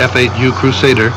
F-8U Crusader